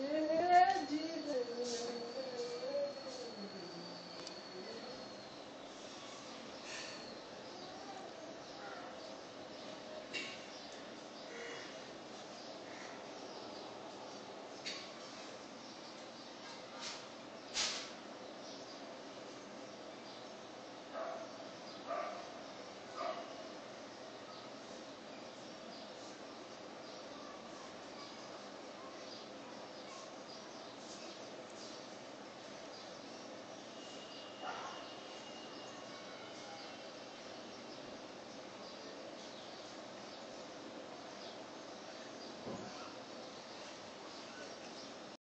十